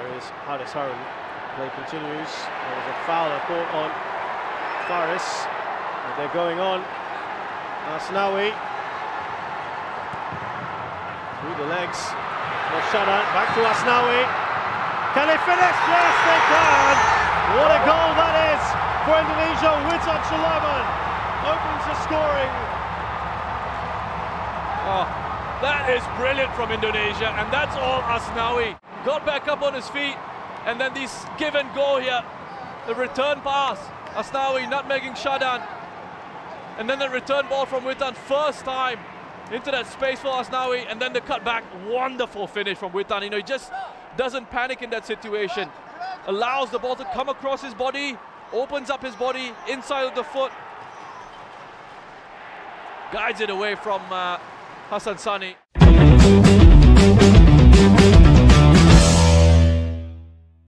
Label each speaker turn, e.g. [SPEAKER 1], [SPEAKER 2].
[SPEAKER 1] There is Hariss Harun. Play continues. There was a foul, I thought, on Faris. They're going on. Asnawi. Through the legs. Of Shahdan. Back to Asnawi. Can they finish? Yes, they can. What a goal that is for Indonesia. Witan Sulaeman opens the scoring.
[SPEAKER 2] Oh, that is brilliant from Indonesia, and that's all Asnawi. Got back up on his feet, and then this give and go here. The return pass, Asnawi not making Shahdan. And then the return ball from Witan, first time into that space for Asnawi, and then the cut back. Wonderful finish from Witan. You know, he just doesn't panic in that situation. Allows the ball to come across his body, opens up his body inside of the foot, guides it away from uh, Hassan Sunny.